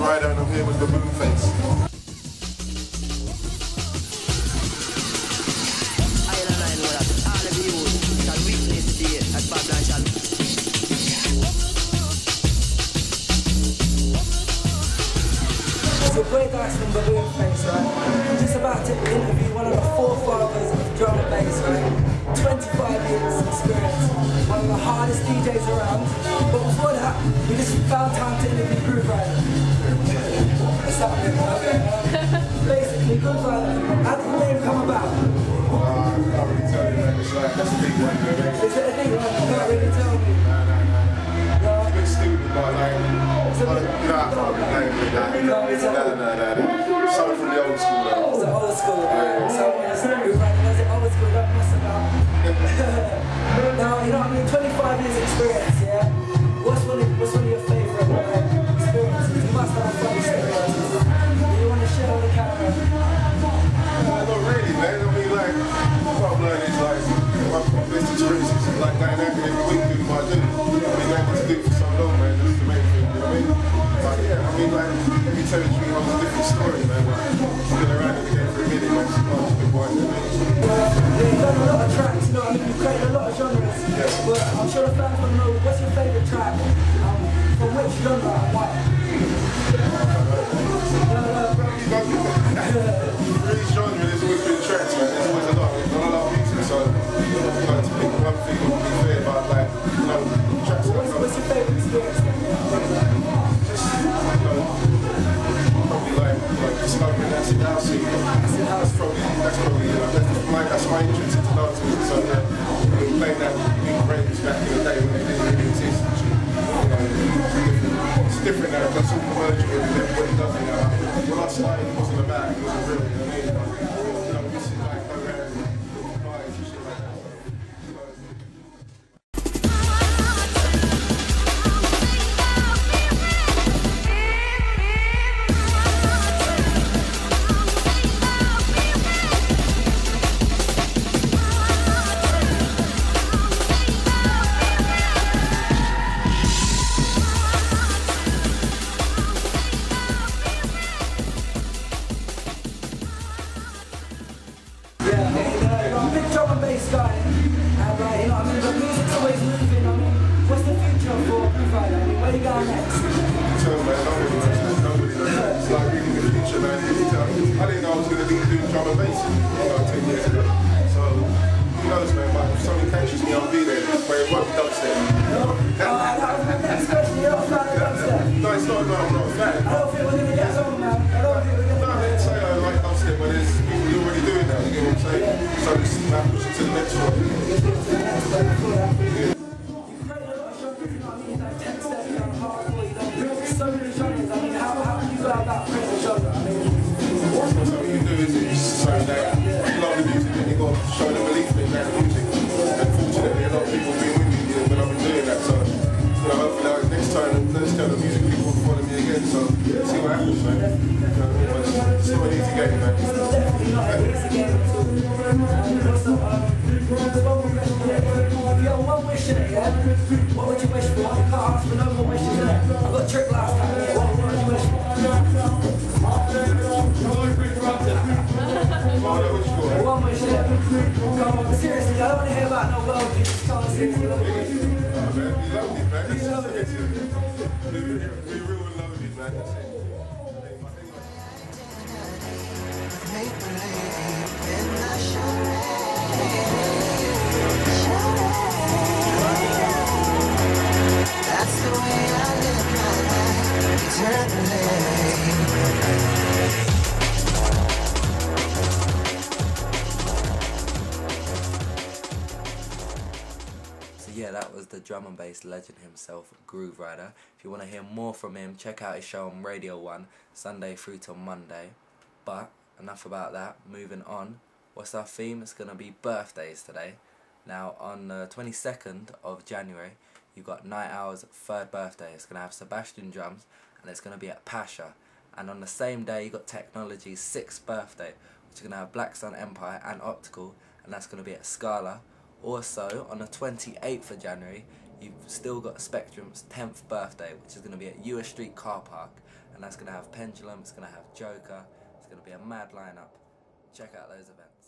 Rider and I'm here with the Boomface. So Greg Dyson BaboonFace, right? Just about to interview one of the forefathers of drum and bass, right? 25 years experience, one of the hardest DJs around. But before that, we just found time to interview Grooverider. Basically, Grooverider, how did the name come about? Uh, I can't tell you, man. It's that's a big one. Is it a thing? Like, you can't really tell me. Nah, nah, nah, nah. Nah, it. Nah, nah, nah, nah, the old school, though. It's the old school. Right? So it's Grooverider, that's the old school, don't mess about. now, you know I mean? 25 years experience, yeah? Yeah, I mean, like, every territory a different story, man. I've been around it again for a minute, man. So I've just been what I do. Yeah, you've done a lot of tracks, you know what I mean? You've created a lot of genres. Yeah. But I'm sure the fans want to know what's your favourite track? Um, from which genre and why? No, no, bro. My, interest dance music. So we were playing that big raves back in the day when it didn't really exist. You know, it's different, now. That's all merged with it now. When I started, I didn't know I was going to be doing drum and bass, know, 10 years ago. So, who knows, man? But something not an easy game, man. definitely not an easy game um, one wish in what would you wish for? Can't ask for no more wishes in. I got tricked last time. What, would you wish for? Oh? One wish in. Come on, seriously, I don't want to hear about no world. Come on, seriously, wish? Oh, man, love it, man. Love it. Be real be real and love it, man. Yeah, that was the drum and bass legend himself, Grooverider. If you want to hear more from him, check out his show on Radio 1, Sunday through till Monday. But enough about that, moving on. What's our theme? It's going to be birthdays today. Now, on the 22nd of January, you've got Night Owl's third birthday. It's going to have Sebastian drums, and it's going to be at Pacha. And on the same day, you've got Technology's sixth birthday, which is going to have Black Sun Empire and Optical, and that's going to be at Scala. Also, on the 28th of January, you've still got Spectrum's 10th birthday, which is going to be at Ewer Street Car Park, and that's gonna have Pendulum. It's gonna have Joker. It's gonna be a mad lineup. Check out those events.